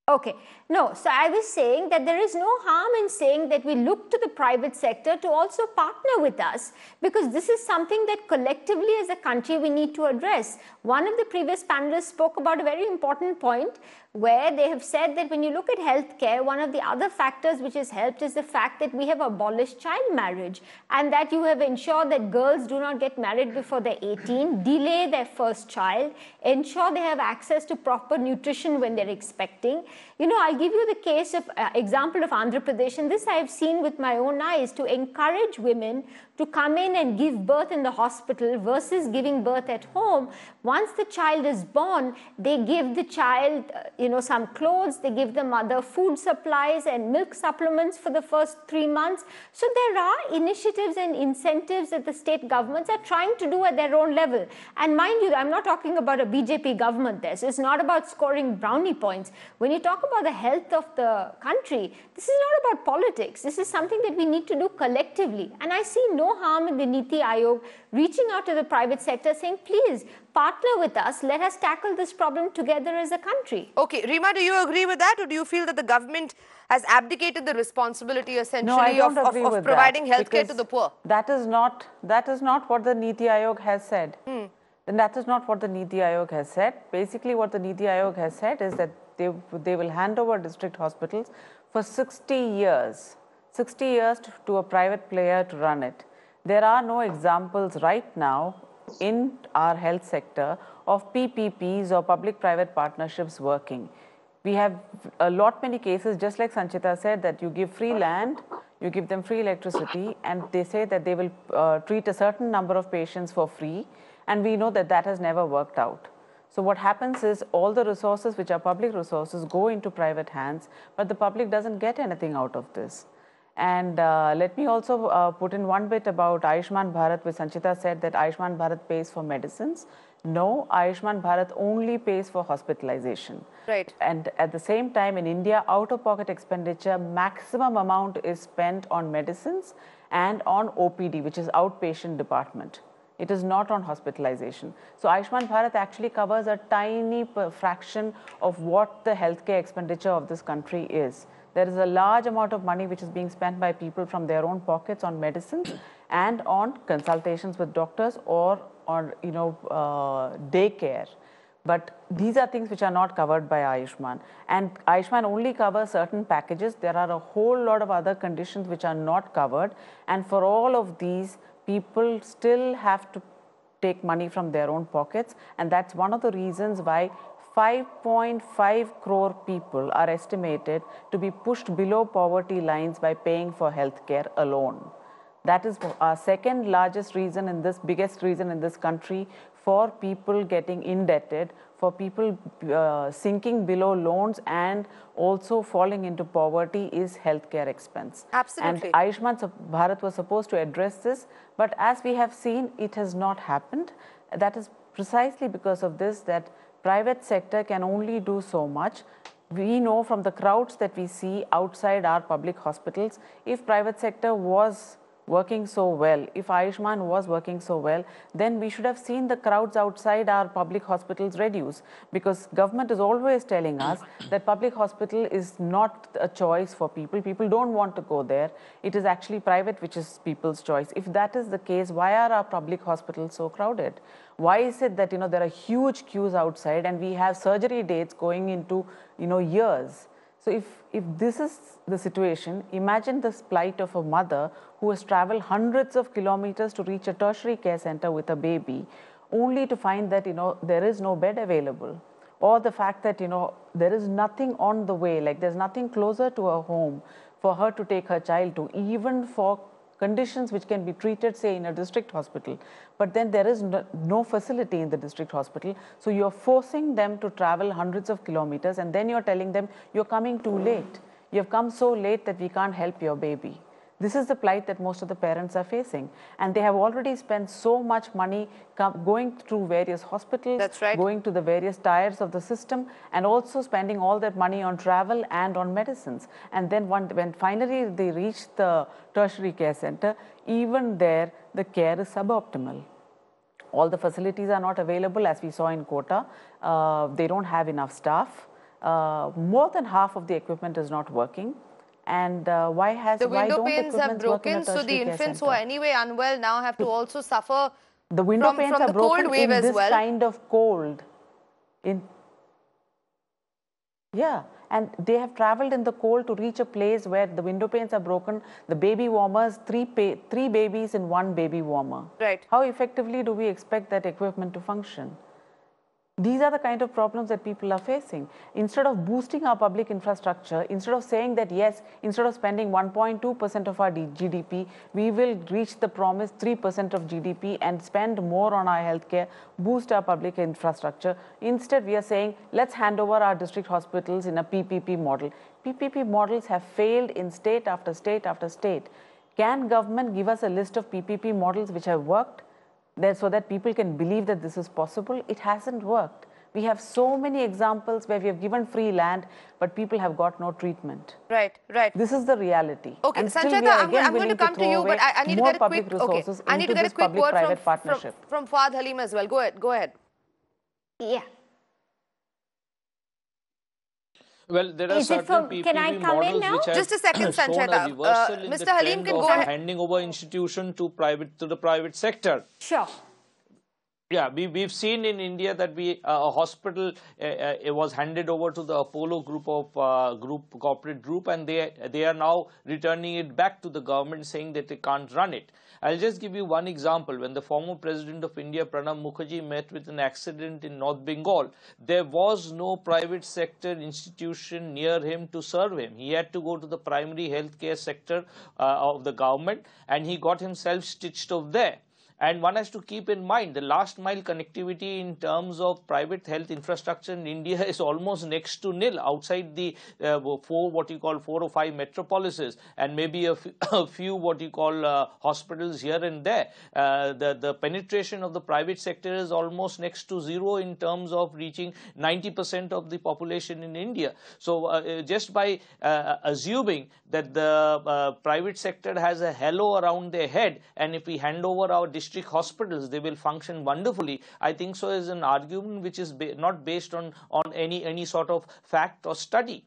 Okay. No, so I was saying that there is no harm in saying that we look to the private sector to also partner with us because this is something that collectively as a country we need to address. One of the previous panelists spoke about a very important point where they have said that when you look at healthcare, one of the other factors which has helped is the fact that we have abolished child marriage and that you have ensured that girls do not get married before they're 18, delay their first child, ensure they have access to proper nutrition when they're expecting. You know, I'll give you the case of uh, example of Andhra Pradesh, and this I have seen with my own eyes to encourage women to come in and give birth in the hospital versus giving birth at home. Once the child is born, they give the child, uh, you know, some clothes, they give the mother food supplies and milk supplements for the first three months. So there are initiatives and incentives that the state governments are trying to do at their own level. And mind you, I'm not talking about a BJP government there. So it's not about scoring brownie points. When you talk about the health of the country, this is not about politics. This is something that we need to do collectively. And I see no harm in the Niti Aayog reaching out to the private sector saying, please partner with us. Let us tackle this problem together as a country. Okay, Rema, do you agree with that or do you feel that the government has abdicated the responsibility essentially No, of, of, of providing that, healthcare to the poor? That is not that is not what the Niti Aayog has said. Hmm. Then that is not what the Niti Aayog has said. Basically, what the Niti Aayog has said is that they they will hand over district hospitals for 60 years, 60 years to, to a private player to run it. There are no examples right now in our health sector of PPPs or public-private partnerships working. We have a lot many cases, just like Sanchita said, that you give free land, you give them free electricity, and they say that they will uh, treat a certain number of patients for free, and we know that that has never worked out. So what happens is all the resources which are public resources go into private hands, but the public doesn't get anything out of this. And uh, let me also uh, put in one bit about Ayushman Bharat, which Sanchita said that Ayushman Bharat pays for medicines. No, Ayushman Bharat only pays for hospitalization. Right. And at the same time, in India, out-of-pocket expenditure, maximum amount is spent on medicines and on OPD, which is outpatient department. It is not on hospitalization. So Ayushman Bharat actually covers a tiny fraction of what the healthcare expenditure of this country is. There is a large amount of money which is being spent by people from their own pockets on medicines and on consultations with doctors or on you know uh, daycare. But these are things which are not covered by Ayushman. And Ayushman only covers certain packages. There are a whole lot of other conditions which are not covered. And for all of these, people still have to take money from their own pockets. And that's one of the reasons why 5.5 crore people are estimated to be pushed below poverty lines by paying for healthcare alone. That is our second largest reason in this, biggest reason in this country for people getting indebted, for people uh, sinking below loans and also falling into poverty is healthcare expense. Absolutely. And Ayushman Bharat was supposed to address this, but as we have seen, it has not happened. That is precisely because of this that private sector can only do so much. We know from the crowds that we see outside our public hospitals, if private sector was working so well, if Ayushman was working so well, then we should have seen the crowds outside our public hospitals reduce because government is always telling us that public hospital is not a choice for people. People don't want to go there. It is actually private which is people's choice. If that is the case, why are our public hospitals so crowded? Why is it that, you know, there are huge queues outside and we have surgery dates going into, you know, years? So if, if this is the situation, imagine the plight of a mother who has traveled hundreds of kilometers to reach a tertiary care center with a baby, only to find that, you know, there is no bed available. Or the fact that, you know, there is nothing on the way, like there's nothing closer to her home for her to take her child to, even for conditions which can be treated, say, in a district hospital. But then there is no, no, facility in the district hospital. So you're forcing them to travel hundreds of kilometers and then you're telling them you're coming too late. You've come so late that we can't help your baby. This is the plight that most of the parents are facing. And they have already spent so much money going through various hospitals, That's right. going to the various tiers of the system, and also spending all that money on travel and on medicines. And then when, when finally they reach the tertiary care center, even there, the care is suboptimal. All the facilities are not available, as we saw in Kota. Uh, they don't have enough staff. Uh, more than half of the equipment is not working and uh, why has the window why panes have broken so the infants who are anyway unwell now have to also suffer the window from, panes from are the broken cold wave in as this well. kind of cold in yeah and they have traveled in the cold to reach a place where the window panes are broken the baby warmers three three babies in one baby warmer. Right. How effectively do we expect that equipment to function these are the kind of problems that people are facing. Instead of boosting our public infrastructure, instead of saying that yes, instead of spending 1.2% of our GDP, we will reach the promised 3% of GDP and spend more on our healthcare, boost our public infrastructure. Instead, we are saying let's hand over our district hospitals in a PPP model. PPP models have failed in state after state after state. Can government give us a list of PPP models which have worked? There so that people can believe that this is possible, it hasn't worked. We have so many examples where we have given free land, but people have got no treatment. Right, right. This is the reality. Okay, and Sanchita, I'm, I'm going to come to, to you, but I, I need to get a quick. Okay, I need to get a quick word from, partnership. from, from Fahd Halim as well. Go ahead. Go ahead. Yeah. Well, there are Is certain from, PPP models which have Just a second, Sancheta. Uh, Mr. Halim can go ahead. handing over institution to private to the private sector. Sure. Yeah, we, we've seen in India that we uh, a hospital uh, uh, it was handed over to the Apollo group of uh, group corporate group, and they they are now returning it back to the government, saying that they can't run it. I'll just give you one example. When the former president of India, Pranab Mukherjee, met with an accident in North Bengal, there was no private sector institution near him to serve him. He had to go to the primary healthcare sector uh, of the government, and he got himself stitched off there And one has to keep in mind the last mile connectivity in terms of private health infrastructure in India is almost next to nil outside the uh, four what you call four or five metropolises and maybe a, few what you call uh, hospitals here and there. Uh, the, the penetration of the private sector is almost next to zero in terms of reaching 90% of the population in India. So uh, just by uh, assuming that the uh, private sector has a halo around their head and if we hand over our district hospitals they will function wonderfully. I think so is an argument which is ba not based on on any any sort of fact or study.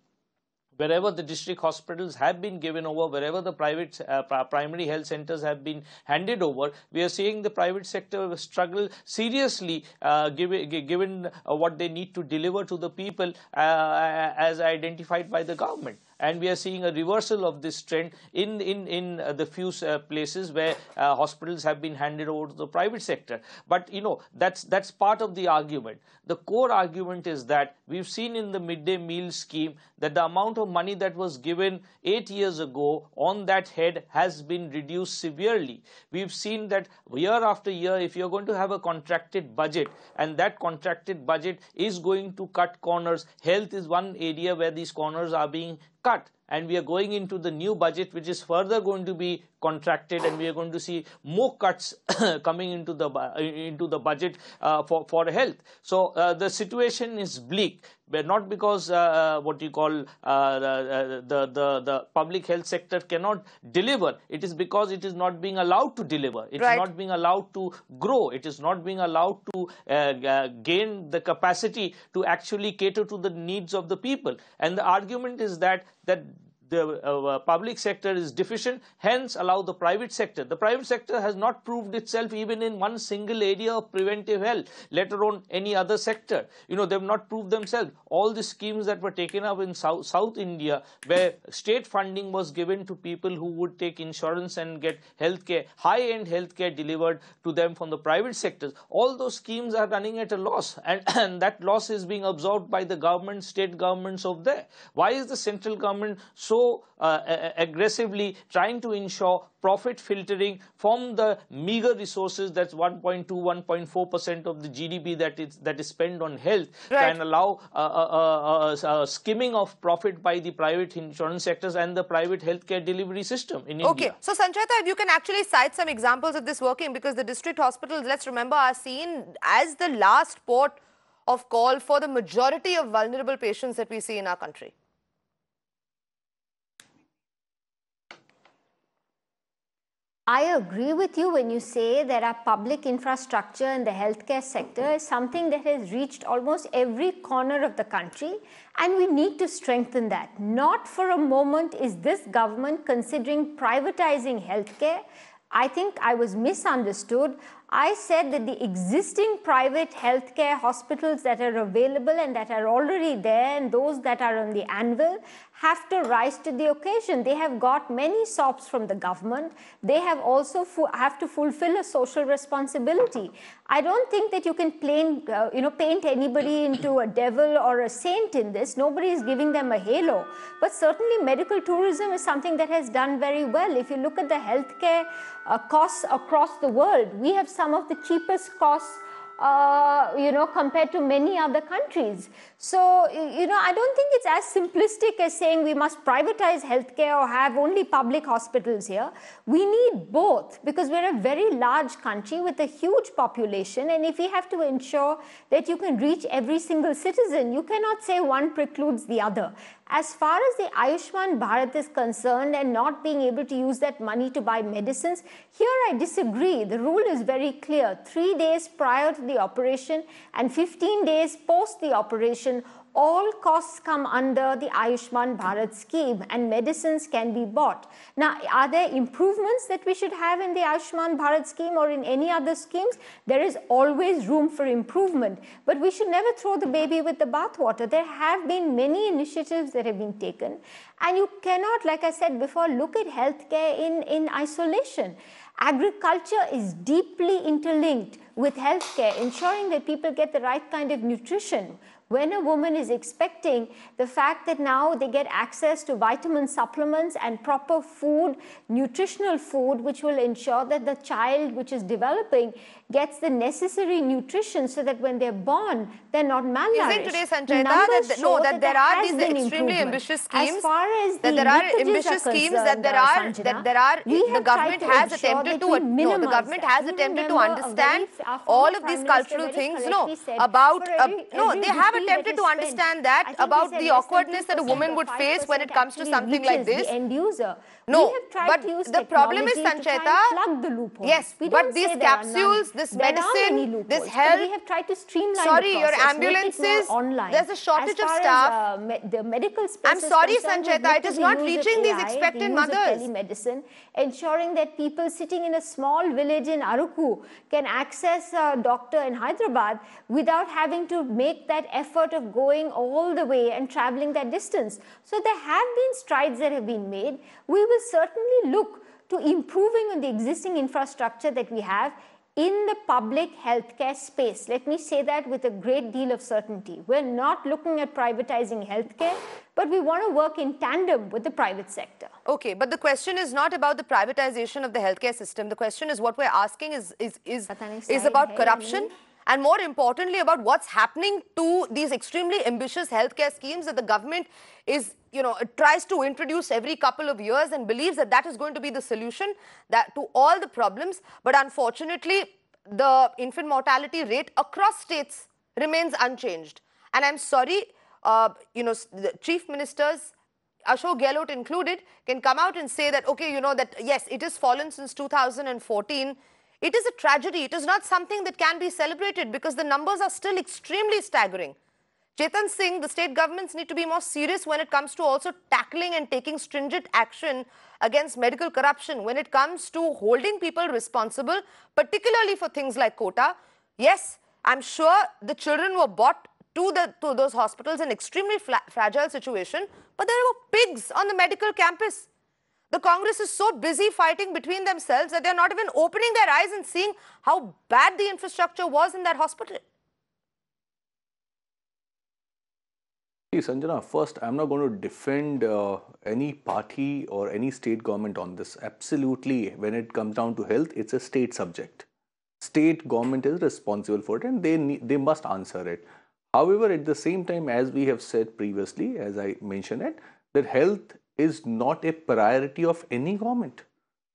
Wherever the district hospitals have been given over, wherever the private uh, primary health centers have been handed over, we are seeing the private sector struggle seriously uh, given, given uh, what they need to deliver to the people uh, as identified by the government and we are seeing a reversal of this trend in in in uh, the few uh, places where uh, hospitals have been handed over to the private sector. But you know that's that's part of the argument. The core argument is that we've seen in the midday meal scheme that the amount of money that was given 8 years ago on that head has been reduced severely. We've seen that year after year if you're going to have a contracted budget and that contracted budget is going to cut corners health is one area where these corners are being cut and we are going into the new budget which is further going to be contracted and we are going to see more cuts coming into the into the budget uh, for for health. So uh, the situation is bleak but not because uh, uh what you call uh, the, the the public health sector cannot deliver. It is because it is not being allowed to deliver. It right. is not being allowed to grow. It is not being allowed to uh, gain the capacity to actually cater to the needs of the people. And the argument is that that the uh, public sector is deficient, hence allow the private sector. The private sector has not proved itself even in one single area of preventive health, let alone any other sector. You know, they've not proved themselves. All the schemes that were taken up in South, South India, where state funding was given to people who would take insurance and get healthcare, high-end healthcare delivered to them from the private sectors, all those schemes are running at a loss, and, and that loss is being absorbed by the government, state governments of there. Why is the central government so so uh, aggressively trying to ensure profit filtering from the meager resources that's 1.2 1.4 percent of the gdp that is that is spent on health right. and allow uh, uh, uh, skimming of profit by the private insurance sectors and the private healthcare delivery system in okay. india Okay, so sanchayta if you can actually cite some examples of this working because the district hospitals let's remember are seen as the last port of call for the majority of vulnerable patients that we see in our country I agree with you when you say that our public infrastructure in the healthcare sector is something that has reached almost every corner of the country and we need to strengthen that. Not for a moment is this government considering privatizing healthcare. I think I was misunderstood. I said that the existing private healthcare hospitals that are available and that are already there and those that are on the anvil have to rise to the occasion. They have got many SOPs from the government. They have also have to fulfill a social responsibility. I don't think that you can plain, uh, you know, paint anybody into a devil or a saint in this. Nobody is giving them a halo. But certainly medical tourism is something that has done very well. If you look at the healthcare uh, costs across the world, we have some of the cheapest costs uh, you know, compared to many other countries. So, you know, I don't think it's as simplistic as saying we must privatize healthcare or have only public hospitals here. We need both because we're a very large country with a huge population. And if we have to ensure that you can reach every single citizen, you cannot say one precludes the other. As far as the Ayushman Bharat is concerned and not being able to use that money to buy medicines, here I disagree. The rule is very clear. Three days prior to the operation and 15 days post the operation, all costs come under the Ayushman Bharat scheme and medicines can be bought. Now, are there improvements that we should have in the Ayushman Bharat scheme or in any other schemes? There is always room for improvement, but we should never throw the baby with the bathwater. There have been many initiatives that have been taken and you cannot, like I said before, look at healthcare in, in isolation. Agriculture is deeply interlinked with healthcare, ensuring that people get the right kind of nutrition when a woman is expecting, the fact that now they get access to vitamin supplements and proper food, nutritional food, which will ensure that the child which is developing gets the necessary nutrition so that when they're born, they're not malnourished. Isn't today, The numbers that, no, show that there are these extremely ambitious schemes, As far as that the there are ambitious are schemes, that there are, Sanjana, that there are, the government has attempted to, no, the government that. has You attempted to understand all of these cultural things, no, about, uh, no, they have attempted to understand that I think they about the awkwardness that a woman would face when it comes to something like this. The end user. No, we have tried but the problem is, technology to try and Sancheta, plug the loopholes. yes, we but these say there are none. capsules, this There medicine, this health- we have tried to streamline Sorry, your ambulances, online. there's a shortage of staff. As, uh, me- the medical space I'm sorry, Sancheta, it is not reaching these expectant the use of mothers. telemedicine, ensuring that people sitting in a small village in Araku can access a doctor in Hyderabad without having to make that effort of going all the way and traveling that distance. So there have been strides that have been made. We will certainly look to improving on the existing infrastructure that we have in the public healthcare space. Let me say that with a great deal of certainty. We're not looking at privatizing healthcare, but we want to work in tandem with the private sector. Okay, but the question is not about the privatization of the healthcare system. The question is what we're asking is, is, is, is about corruption and more importantly about what's happening to these extremely ambitious healthcare schemes that the government is you know tries to introduce every couple of years and believes that that is going to be the solution that to all the problems but unfortunately the infant mortality rate across states remains unchanged and i'm sorry uh, you know the chief ministers Ashok Gehlot included, can come out and say that, okay, you know, that yes, it has fallen since 2014. It is a tragedy. It is not something that can be celebrated because the numbers are still extremely staggering. Chetan Singh, the state governments need to be more serious when it comes to also tackling and taking stringent action against medical corruption, when it comes to holding people responsible, particularly for things like Kota. Yes, I'm sure the children were bought to, the, to those hospitals in extremely fragile situation, but there were pigs on the medical campus. The Congress is so busy fighting between themselves that they're not even opening their eyes and seeing how bad the infrastructure was in that hospital. See, Sanjana, first, I'm not going to defend uh, any party or any state government on this. Absolutely, when it comes down to health, it's a state subject. State government is responsible for it and they, need, they must answer it. However, at the same time, as we have said previously, as I mentioned it, that health is not a priority of any government.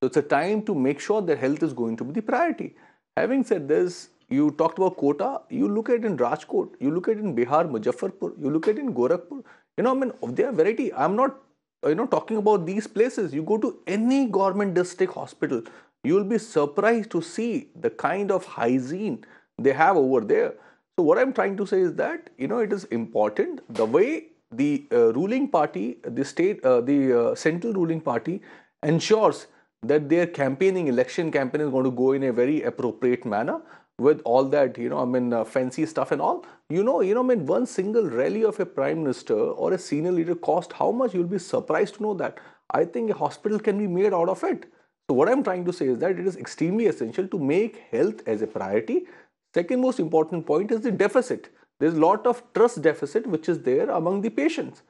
So it's a time to make sure that health is going to be the priority. Having said this, you talked about Kota. You look at in Rajkot, you look at in Bihar, Muzaffarpur, you look at in Gorakhpur. You know, I mean, there are variety. I'm not, you know, talking about these places. You go to any government district hospital, you will be surprised to see the kind of hygiene they have over there. So what I'm trying to say is that you know it is important the way the uh, ruling party, the state, uh, the uh, central ruling party ensures that their campaigning, election campaign is going to go in a very appropriate manner with all that you know I mean uh, fancy stuff and all. You know, you know, I mean one single rally of a prime minister or a senior leader cost how much? You'll be surprised to know that. I think a hospital can be made out of it. So what I'm trying to say is that it is extremely essential to make health as a priority. Second most important point is the deficit. There's a lot of trust deficit which is there among the patients.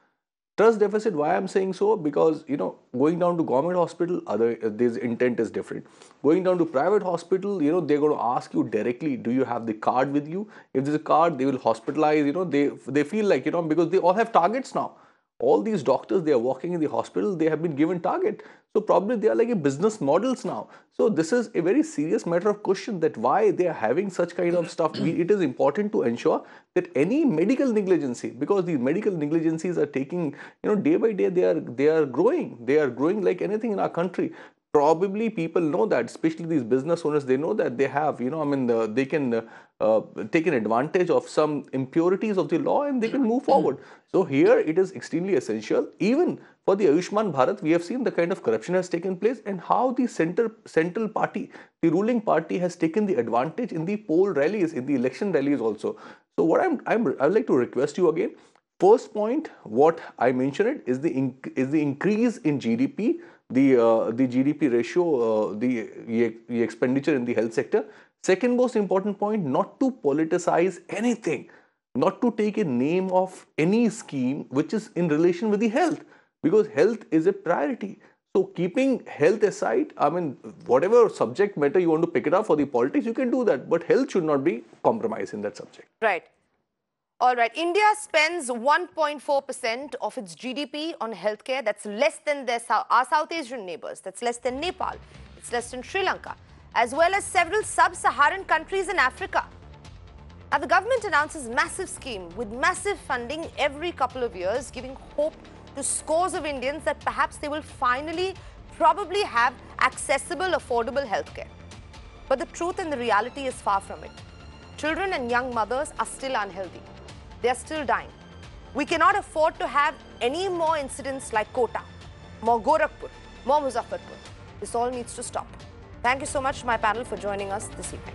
Trust deficit, why I'm saying so? Because, you know, going down to government hospital, other uh, this intent is different. Going down to private hospital, you know, they're going to ask you directly, do you have the card with you? If there's a card, they will hospitalize, you know, they, they feel like, you know, because they all have targets now all these doctors they are working in the hospital they have been given target. So probably they are like a business models now. So this is a very serious matter of question that why they are having such kind of stuff. It is important to ensure that any medical negligency because these medical negligencies are taking you know day by day they are they are growing. They are growing like anything in our country probably people know that especially these business owners they know that they have you know i mean they can uh, take an advantage of some impurities of the law and they can move forward. So here it is extremely essential. Even for the ayushman bharat we have seen the kind of corruption has taken place and how the center central party the ruling party has taken the advantage in the poll rallies in the election rallies also. So what i'm, I'm i would like to request you again First point, what I mentioned it is the is the increase in GDP, the uh, the GDP ratio, uh, the, the expenditure in the health sector. Second most important point, not to politicize anything. not to take a name of any scheme which is in relation with the health because health is a priority. So keeping health aside, I mean, whatever subject matter you want to pick it up for the politics, you can do that. But health should not be compromised in that subject. Right. All right. India spends 1.4% of its GDP on healthcare. That's less than their, our South Asian neighbors. That's less than Nepal. It's less than Sri Lanka, as well as several sub-Saharan countries in Africa. Now, the government announces massive scheme with massive funding every couple of years, giving hope to scores of Indians that perhaps they will finally probably have accessible, affordable healthcare. But the truth and the reality is far from it. Children and young mothers are still unhealthy. They are still dying. We cannot afford to have any more incidents like Kota, more Gorakhpur, more Muzaffarpur. This all needs to stop. Thank you so much, my panel, for joining us this evening.